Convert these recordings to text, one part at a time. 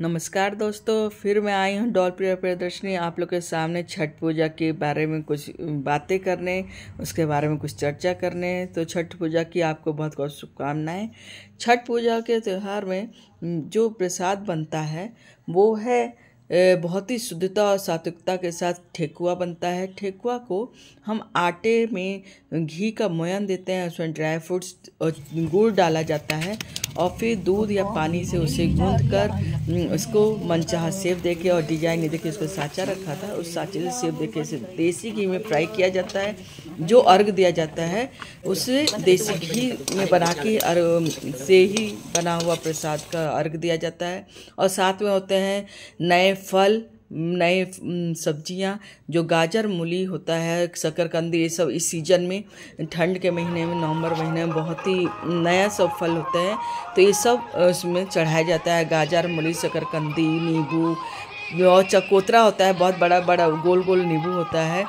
नमस्कार दोस्तों, फिर मैं आई हूँ डॉल प्रिय प्रदर्शनी आप लोग के सामने छठ पूजा के बारे में कुछ बातें करने, उसके बारे में कुछ चर्चा करने। तो छठ पूजा की आपको बहुत बहुत शुभकामनाएँ। छठ पूजा के त्यौहार में जो प्रसाद बनता है, वो है बहुत ही शुद्धता और सात्विकता के साथ ठेकुआ बनता है। ठेकुआ को हम आटे में घी का मोयन देते हैं, उसमें ड्राई फ्रूट्स और गुड़ डाला जाता है और फिर दूध या पानी से उसे गूंद कर उसको मनचाहा सेब दे के और डिज़ाइन दे के उसको साँचा रखा था, उस साँचे से सेब दे के इसे देसी घी में फ्राई किया जाता है। जो अर्घ दिया जाता है, उसे देसी घी में बना के अर्घ से ही बना हुआ प्रसाद का अर्घ दिया जाता है। और साथ में होते हैं नए फल, नए सब्ज़ियाँ, जो गाजर, मूली होता है, शकरकंदी, ये सब इस सीज़न में, ठंड के महीने में, नवंबर महीने में बहुत ही नया सब फल होते हैं। तो ये सब उसमें चढ़ाया जाता है, गाजर, मूली, शकरकंदी, नींबू और चकोतरा होता है, बहुत बड़ा बड़ा, गोल गोल नींबू होता है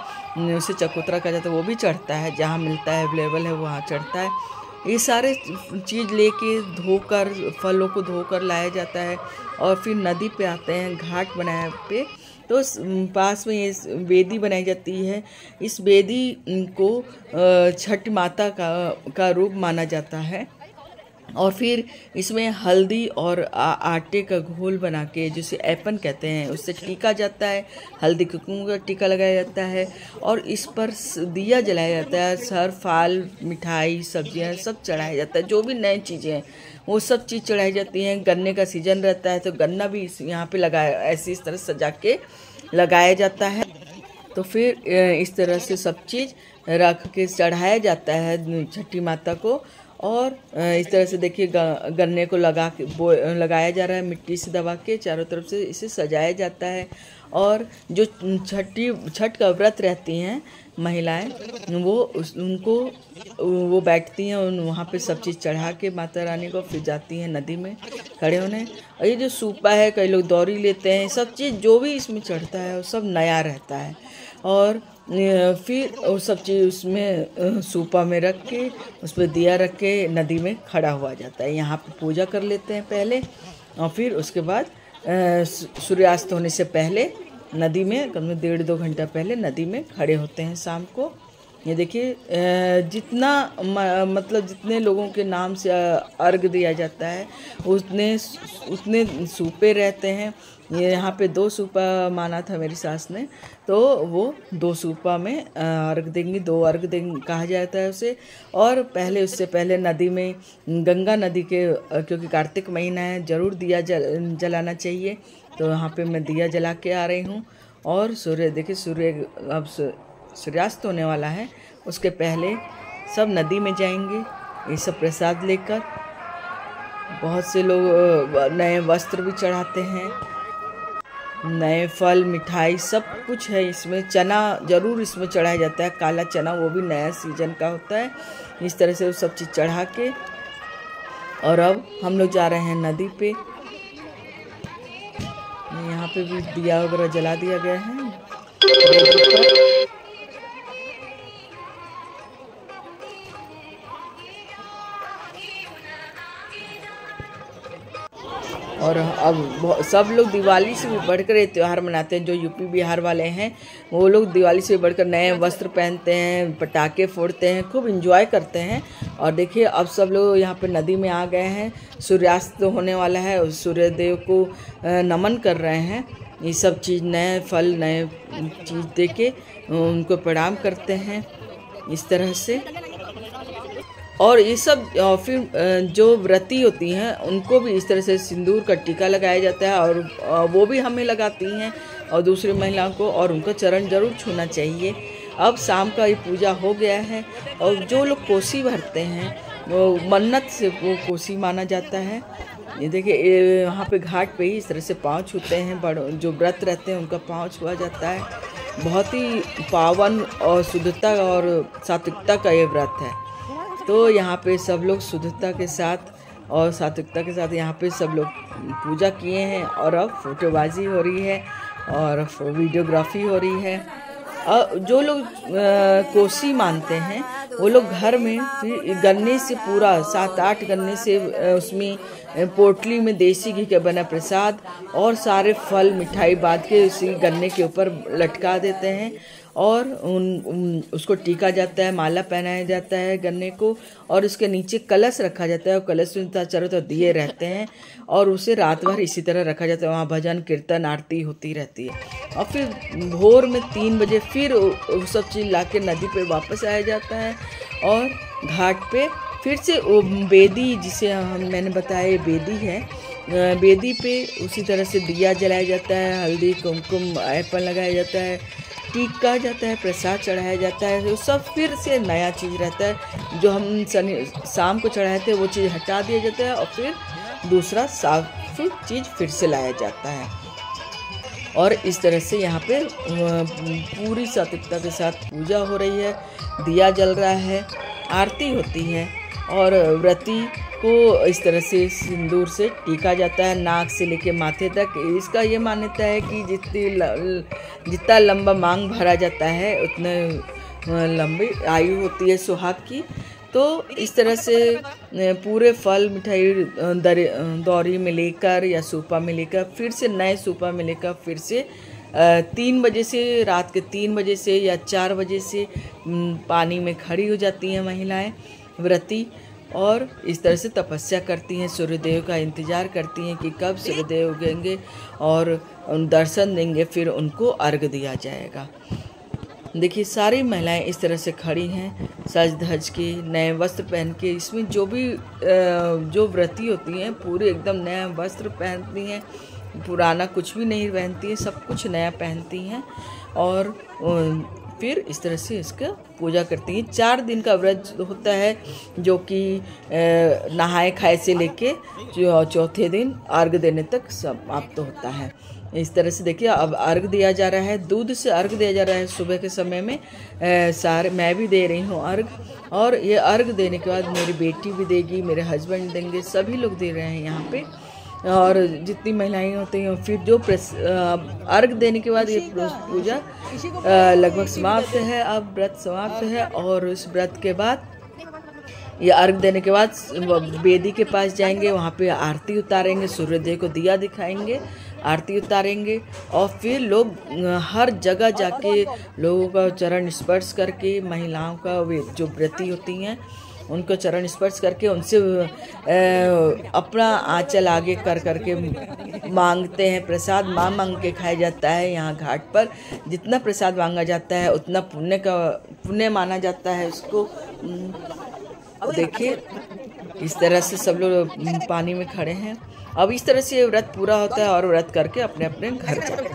उसे चकोतरा कहा जाता है, वो भी चढ़ता है, जहाँ मिलता है, अवेलेबल है, वहाँ चढ़ता है। ये सारे चीज़ लेके धोकर, फलों को धोकर लाया जाता है और फिर नदी पे आते हैं, घाट बनाए पे। तो पास में ये वेदी बनाई जाती है। इस वेदी को छठ माता का का रूप माना जाता है। और फिर इसमें हल्दी और आ, आटे का घोल बना के जिसे ऐपन कहते हैं उससे टीका जाता है। हल्दी कुकुम का टीका लगाया जाता है और इस पर दिया जलाया जाता है। सर फाल मिठाई सब्ज़ियाँ सब चढ़ाया जाता है। जो भी नई चीज़ें हैं वो सब चीज़ चढ़ाई जाती हैं। गन्ने का सीज़न रहता है तो गन्ना भी इस यहाँ पर लगाया ऐसी इस तरह सजा के लगाया जाता है। तो फिर इस तरह से सब चीज़ रख के चढ़ाया जाता है छठी माता को। और इस तरह से देखिए गन्ने को लगा के, बो लगाया जा रहा है मिट्टी से दबा के, चारों तरफ़ से इसे सजाया जाता है। और जो छठी, छठ का व्रत रहती हैं महिलाएँ, वो उस, उनको वो बैठती हैं उन वहाँ पे सब चीज़ चढ़ा के माता रानी को, फिर जाती हैं नदी में खड़े होने। और ये जो सूपा है, कई लोग दौरी लेते हैं, सब चीज़ जो भी इसमें चढ़ता है, वो सब नया रहता है। और फिर वो सब चीज़ उसमें सूपा में रख के उस पर दिया रख के नदी में खड़ा हुआ जाता है। यहाँ पे पूजा कर लेते हैं पहले, और फिर उसके बाद सूर्यास्त होने से पहले नदी में कम डेढ़ दो घंटा पहले नदी में खड़े होते हैं शाम को। ये देखिए जितना मतलब जितने लोगों के नाम से अर्घ दिया जाता है, उतने उतने सूपे रहते हैं। ये यहाँ पे दो सूपा माना था मेरी सास ने तो वो दो सूपा में अर्घ देंगी, दो अर्घ देंगे कहा जाता है उसे। और पहले, उससे पहले नदी में, गंगा नदी के क्योंकि कार्तिक महीना है, ज़रूर दिया जल, जलाना चाहिए। तो यहाँ पे मैं दिया जला के आ रही हूँ, और सूर्य, देखिए सूर्य, अब सूर्यास्त होने वाला है। उसके पहले सब नदी में जाएँगे, ये सब प्रसाद लेकर। बहुत से लोग नए वस्त्र भी चढ़ाते हैं। नए फल, मिठाई सब कुछ है इसमें। चना ज़रूर इसमें चढ़ाया जाता है। काला चना, वो भी नया सीज़न का होता है। इस तरह से वो सब चीज़ चढ़ा के। और अब हम लोग जा रहे हैं नदी पे। यहाँ पे भी दिया वगैरह जला दिया गया है। अब सब लोग दिवाली से भी बढ़कर ये त्यौहार मनाते हैं, जो यूपी बिहार वाले हैं, वो लोग दिवाली से भी बढ़कर नए वस्त्र पहनते हैं, पटाखे फोड़ते हैं, खूब इंजॉय करते हैं। और देखिए, अब सब लोग यहाँ पर नदी में आ गए हैं, सूर्यास्त होने वाला है सूर्यदेव को नमन कर रहे हैं। ये सब चीज़ नए फल, नए चीज़ दे के उनको प्रणाम करते हैं, इस तरह से। और ये सब फिर जो व्रती होती हैं, उनको भी इस तरह से सिंदूर का टीका लगाया जाता है और वो भी हमें लगाती हैं और दूसरी महिलाओं को और उनका चरण ज़रूर छूना चाहिए। अब शाम का ये पूजा हो गया है और जो लोग कोसी भरते हैं, वो मन्नत से वो कोसी माना जाता है। ये देखिए यहाँ पे घाट पे ही इस तरह से पाँव छूते हैं, बड़, जो व्रत रहते हैं, उनका पाँव छुआ जाता है। बहुत ही पावन और शुद्धता और सात्विकता का ये व्रत है। तो यहाँ पे सब लोग शुद्धता के साथ और सात्विकता के साथ यहाँ पे सब लोग पूजा किए हैं और अब फोटोबाजी हो रही है और वीडियोग्राफी हो रही है। और जो लोग कोसी मानते हैं, वो लोग घर में फिर गन्ने से पूरा सात आठ गन्ने से उसमें पोटली में देसी घी का बना प्रसाद और सारे फल मिठाई बाँध के उसी गन्ने के ऊपर लटका देते हैं। और उन, उन उसको टीका जाता है माला पहनाया जाता है गन्ने को और उसके नीचे कलश रखा जाता है और कलश में चारों तरफ़ दिए रहते हैं और उसे रात भर इसी तरह रखा जाता है। वहाँ भजन कीर्तन आरती होती रहती है। और फिर भोर में तीन बजे फिर वो सब चीज़ ला नदी पर वापस आया जाता है और घाट पे फिर से वो बेदी जिसे हम मैंने बताया बेदी है बेदी पे उसी तरह से दिया जलाया जाता है हल्दी कुमकुम एप्पल लगाया जाता है। टीका जाता है, प्रसाद चढ़ाया जाता है तो सब फिर से नया चीज़ रहता है। जो हम शनि शाम को चढ़ाए थे, वो चीज़ हटा दिया जाता है और फिर दूसरा साफ़ चीज़ फिर से लाया जाता है। और इस तरह से यहाँ पे पूरी सात्विकता के साथ पूजा हो रही है, दिया जल रहा है, आरती होती है और व्रती को इस तरह से सिंदूर से टीका जाता है, नाक से लेके माथे तक। इसका ये मान्यता है कि जितनी जितना लंबा मांग भरा जाता है, उतने लंबी आयु होती है सुहाग की। तो इस तरह से पूरे फल, मिठाई दौरी में लेकर या सूपा में लेकर, फिर से नए सूपा में लेकर, फिर से तीन बजे से रात के तीन बजे से या चार बजे से पानी में खड़ी हो जाती हैं महिलाएँ, व्रती। और इस तरह से तपस्या करती हैं, सूर्यदेव का इंतज़ार करती हैं कि कब सूर्यदेव उगेंगे और दर्शन देंगे, फिर उनको अर्घ दिया जाएगा। देखिए, सारी महिलाएँ इस तरह से खड़ी हैं, सज धज के, नए वस्त्र पहन के, इसमें जो भी जो व्रती होती हैं, पूरे एकदम नया वस्त्र पहनती हैं, पुराना कुछ भी नहीं पहनती हैं, सब कुछ नया पहनती हैं और फिर इस तरह से इसका पूजा करती हैं। चार दिन का व्रत होता है जो कि नहाए खाए से लेके चौथे दिन अर्घ देने तक समाप्त तो होता है। इस तरह से देखिए, अब अर्घ दिया जा रहा है, दूध से अर्घ दिया जा रहा है सुबह के समय में। सारे, मैं भी दे रही हूँ अर्घ, और ये अर्घ देने के बाद मेरी बेटी भी देगी, मेरे हस्बैंड देंगे, सभी लोग दे रहे हैं यहाँ पे। और जितनी महिलाएँ होती हैं फिर जो अर्घ देने के बाद ये पूजा लगभग समाप्त है अब व्रत समाप्त है और उस व्रत के बाद ये अर्घ देने के बाद बेदी के पास जाएँगे वहाँ पे आरती उतारेंगे सूर्यदेव को दिया दिखाएँगे आरती उतारेंगे और फिर लोग हर जगह जाके लोगों का चरण स्पर्श करके महिलाओं का वे जो व्रती होती हैं उनको चरण स्पर्श करके उनसे अपना आंचल आगे कर करके मांगते हैं प्रसाद। मांग मांग के खाया जाता है यहाँ घाट पर। जितना प्रसाद मांगा जाता है, उतना पुण्य का, पुण्य माना जाता है उसको। देखिए, इस तरह से सब लोग पानी में खड़े हैं। अब इस तरह से व्रत पूरा होता है और व्रत करके अपने अपने घर जाते हैं।